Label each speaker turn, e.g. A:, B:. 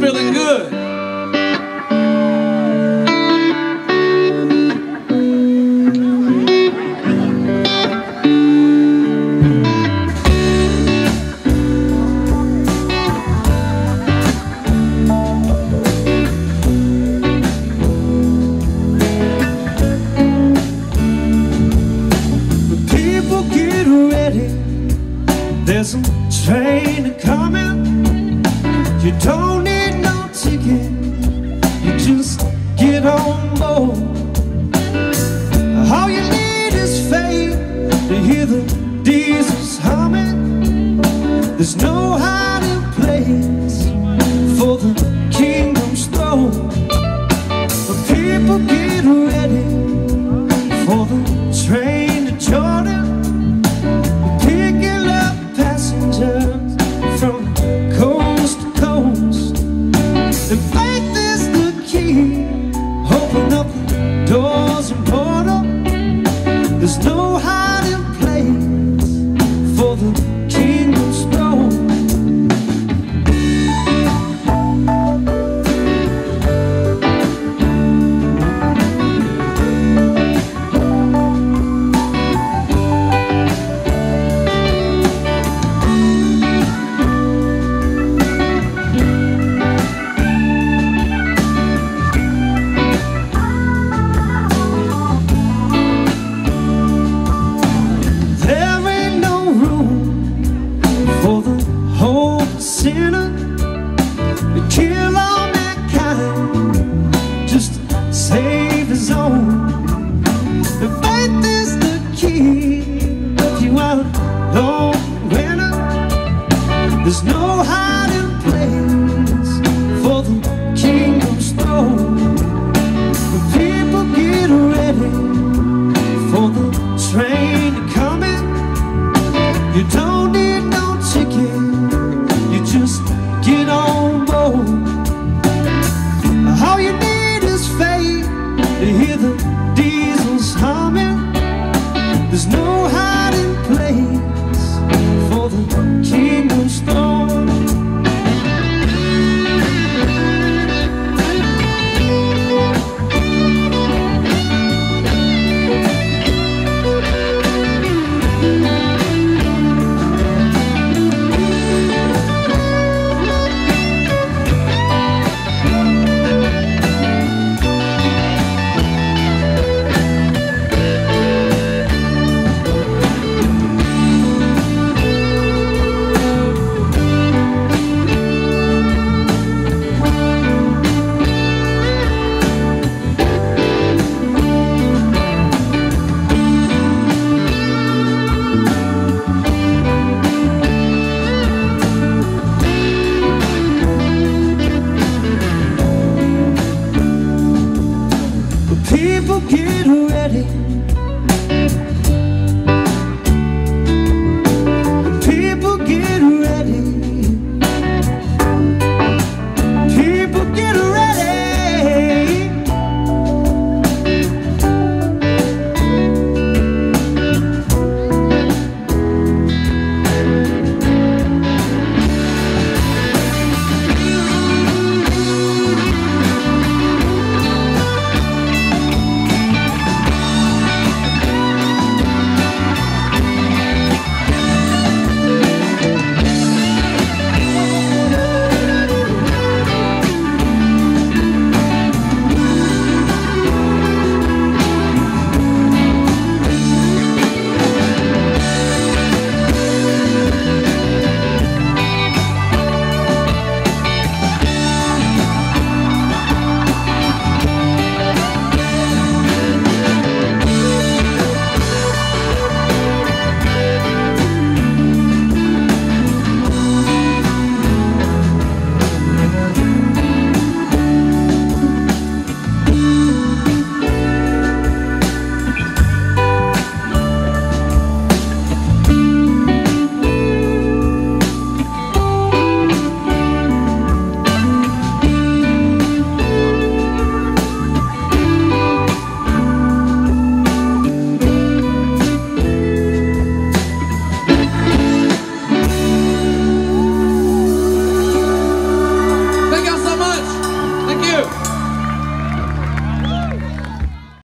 A: Feeling good.
B: People get ready. There's a train coming. You don't just get on board. All you need is faith to hear the diesels humming. There's no high You. no winner. There's no high. People get ready.